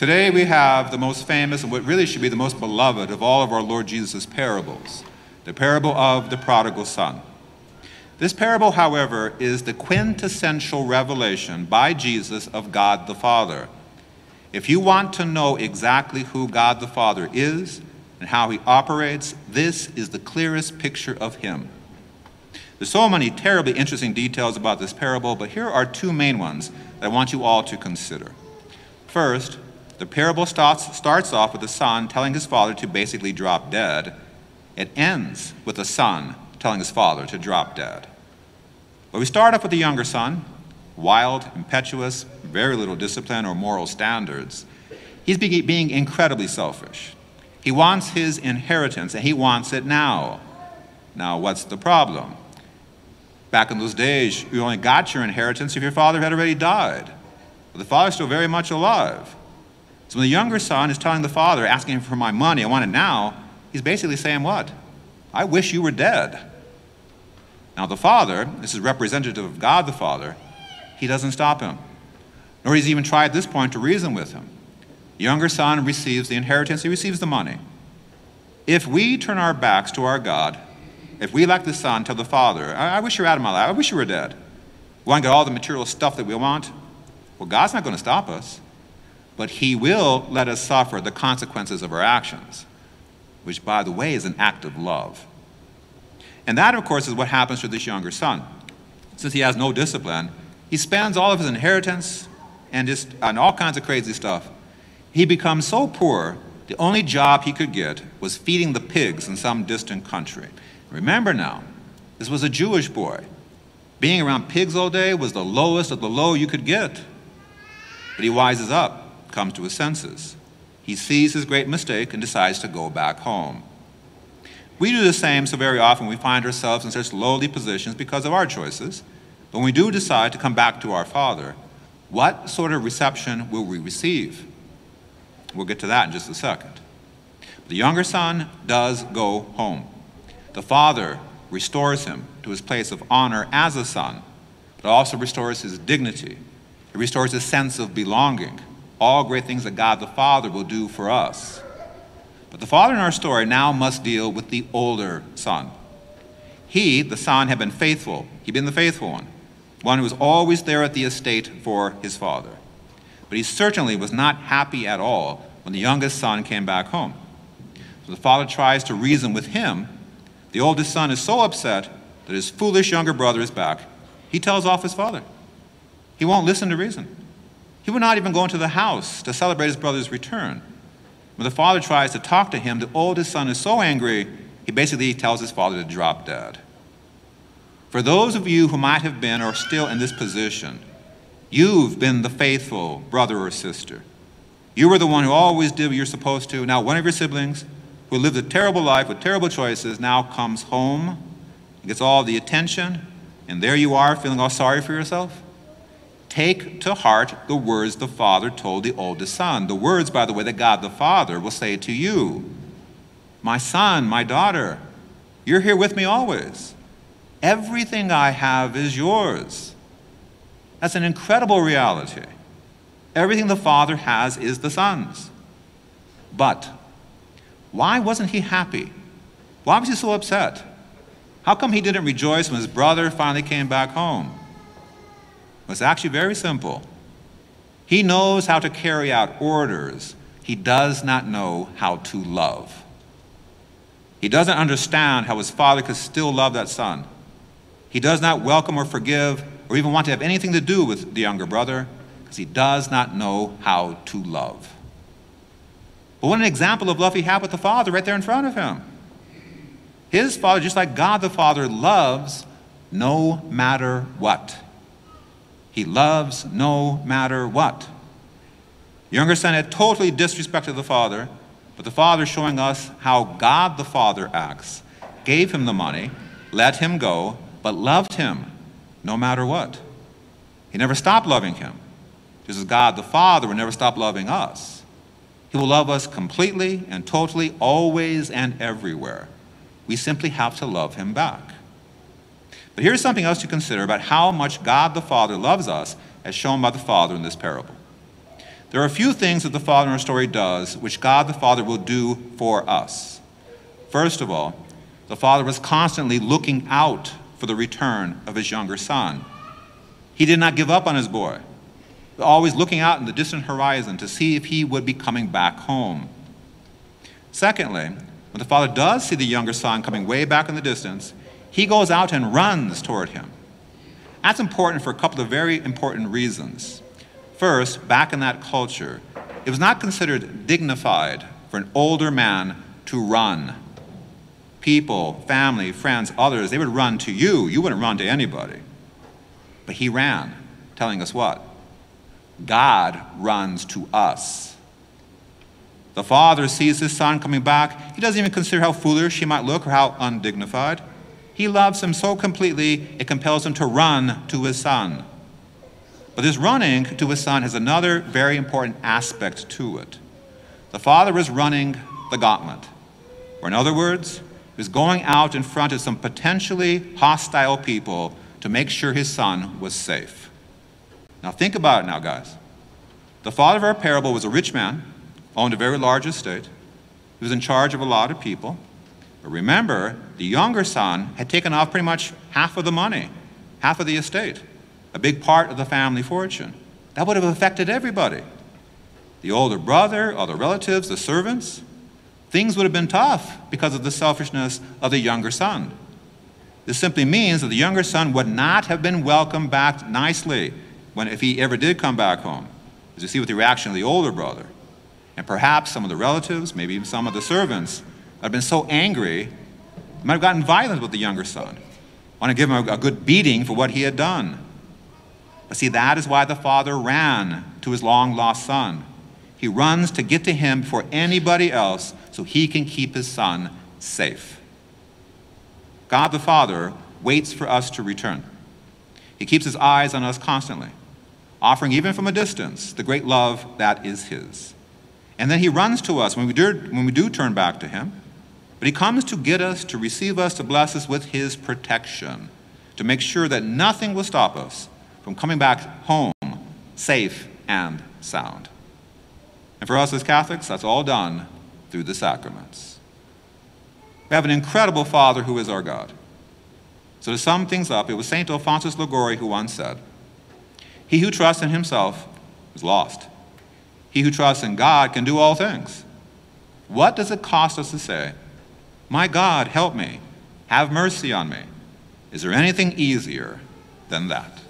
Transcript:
Today we have the most famous and what really should be the most beloved of all of our Lord Jesus' parables, the parable of the prodigal son. This parable, however, is the quintessential revelation by Jesus of God the Father. If you want to know exactly who God the Father is and how he operates, this is the clearest picture of him. There's so many terribly interesting details about this parable, but here are two main ones that I want you all to consider. First, the parable starts, starts off with the son telling his father to basically drop dead. It ends with the son telling his father to drop dead. But we start off with the younger son, wild, impetuous, very little discipline or moral standards. He's being incredibly selfish. He wants his inheritance and he wants it now. Now, what's the problem? Back in those days, you only got your inheritance if your father had already died. But the father's still very much alive. So when the younger son is telling the father, asking him for my money, I want it now, he's basically saying what? I wish you were dead. Now, the Father, this is representative of God the Father, he doesn't stop him. Nor does he even try at this point to reason with him. The younger son receives the inheritance, he receives the money. If we turn our backs to our God, if we, like the son, tell the father, I, I wish you were out of my life, I wish you were dead, we want to get all the material stuff that we want, well, God's not going to stop us, but he will let us suffer the consequences of our actions, which, by the way, is an act of love. And that, of course, is what happens to this younger son. Since he has no discipline, he spends all of his inheritance and just on all kinds of crazy stuff. He becomes so poor, the only job he could get was feeding the pigs in some distant country. Remember now, this was a Jewish boy. Being around pigs all day was the lowest of the low you could get. But he wises up, comes to his senses. He sees his great mistake and decides to go back home. We do the same so very often we find ourselves in such lowly positions because of our choices. When we do decide to come back to our Father, what sort of reception will we receive? We'll get to that in just a second. The younger son does go home. The father restores him to his place of honor as a son, but also restores his dignity. It restores his sense of belonging. All great things that God the Father will do for us. But the father in our story now must deal with the older son. He, the son, had been faithful. He'd been the faithful one, one who was always there at the estate for his father. But he certainly was not happy at all when the youngest son came back home. So the father tries to reason with him. The oldest son is so upset that his foolish younger brother is back. He tells off his father. He won't listen to reason. He would not even go into the house to celebrate his brother's return. When the father tries to talk to him, the oldest son is so angry, he basically tells his father to drop dead. For those of you who might have been or are still in this position, you've been the faithful brother or sister. You were the one who always did what you're supposed to. Now, one of your siblings who lived a terrible life with terrible choices now comes home, gets all the attention, and there you are feeling all sorry for yourself. Take to heart the words the Father told the oldest son. The words, by the way, that God the Father will say to you My son, my daughter, you're here with me always. Everything I have is yours. That's an incredible reality. Everything the Father has is the Son's. But why wasn't he happy? Why was he so upset? How come he didn't rejoice when his brother finally came back home? It's actually very simple. He knows how to carry out orders, he does not know how to love. He doesn't understand how his father could still love that son. He does not welcome or forgive or even want to have anything to do with the younger brother because he does not know how to love. But what an example of love he had with the father right there in front of him. His father, just like God the Father, loves no matter what. He loves no matter what. Younger son had totally disrespected the father, but the father showing us how God the Father acts, gave him the money, let him go, but loved him no matter what. He never stopped loving him, just as God the Father will never stop loving us. He will love us completely and totally, always and everywhere. We simply have to love him back. But here's something else to consider about how much God the Father loves us, as shown by the Father in this parable. There are a few things that the Father in our story does which God the Father will do for us. First of all, the Father was constantly looking out for the return of his younger son. He did not give up on his boy, always looking out in the distant horizon to see if he would be coming back home. Secondly, when the father does see the younger son coming way back in the distance, he goes out and runs toward him. That's important for a couple of very important reasons. First, back in that culture, it was not considered dignified for an older man to run. People, family, friends, others, they would run to you. You wouldn't run to anybody. But he ran, telling us what? God runs to us. The father sees his son coming back. He doesn't even consider how foolish he might look or how undignified. He loves him so completely, it compels him to run to his son. But this running to his son has another very important aspect to it. The father is running the gauntlet, or in other words, was going out in front of some potentially hostile people to make sure his son was safe. Now, think about it now, guys. The father of our parable was a rich man, owned a very large estate, he was in charge of a lot of people. But remember, the younger son had taken off pretty much half of the money, half of the estate, a big part of the family fortune. That would have affected everybody. The older brother, other relatives, the servants. Things would have been tough because of the selfishness of the younger son. This simply means that the younger son would not have been welcomed back nicely when, if he ever did come back home. As you see with the reaction of the older brother. And perhaps some of the relatives, maybe even some of the servants, had been so angry, I might have gotten violent with the younger son. I Want to give him a, a good beating for what he had done. But see, that is why the father ran to his long lost son. He runs to get to him before anybody else so he can keep his son safe. God the Father waits for us to return. He keeps his eyes on us constantly, offering even from a distance the great love that is his. And then he runs to us when we do, when we do turn back to him. But he comes to get us, to receive us, to bless us with his protection, to make sure that nothing will stop us from coming back home safe and sound. And for us as Catholics, that's all done through the sacraments. We have an incredible Father who is our God. So to sum things up, it was St. Alphonsus Liguori who once said, He who trusts in himself is lost. He who trusts in God can do all things. What does it cost us to say, My God, help me, have mercy on me? Is there anything easier than that?